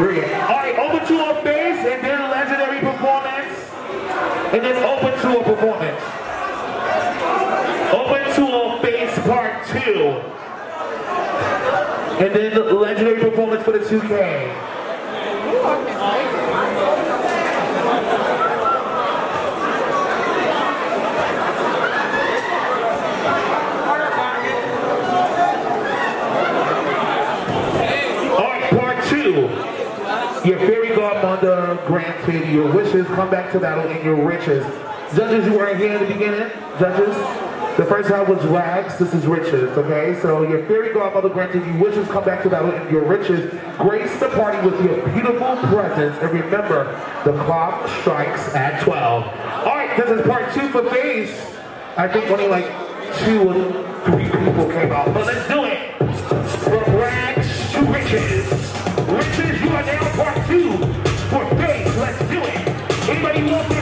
All right, open to a face and then legendary performance. And then open to a performance. Open to a face part two. And then the legendary performance for the 2K. All right, part two. Your fairy godmother granted your wishes. Come back to battle in your riches. Judges, you weren't here in the beginning. Judges, the first half was rags. This is riches. Okay, so your fairy godmother granted you wishes. Come back to battle in your riches. Grace the party with your beautiful presence. And remember, the clock strikes at 12. All right, this is part two for face. I think only like two or three people came out, but let's do it. From rags to riches. Anybody want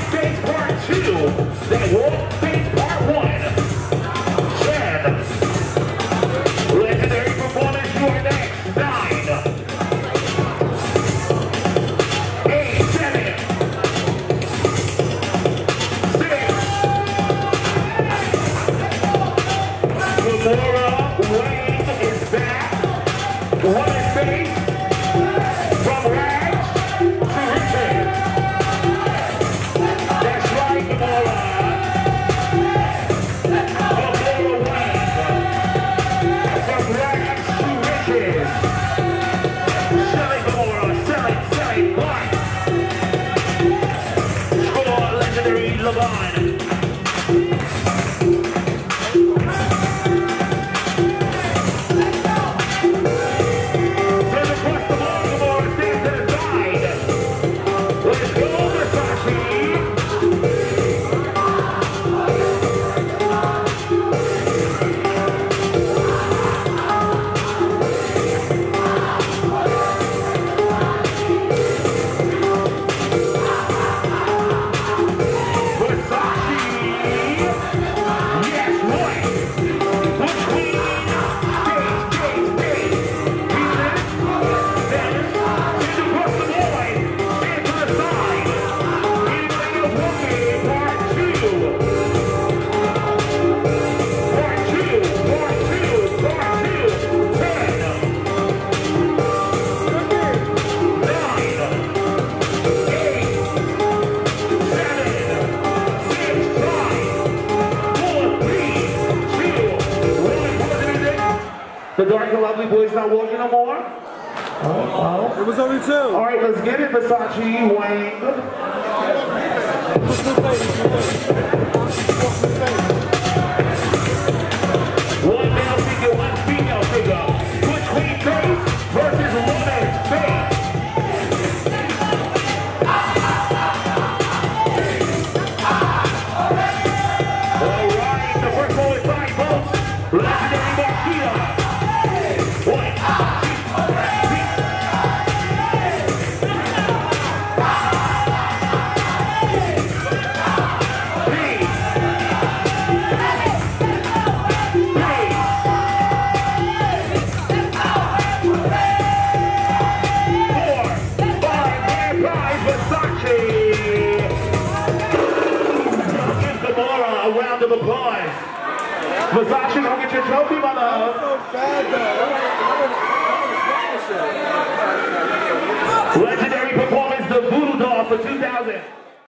The dark and lovely boy's not walking no more. Oh, It was only two. oh. All right, let's get it, Versace, Wayne. Versace, go get your trophy, my love. So bad though. Legendary performance, the Voodoo Doll for 2000.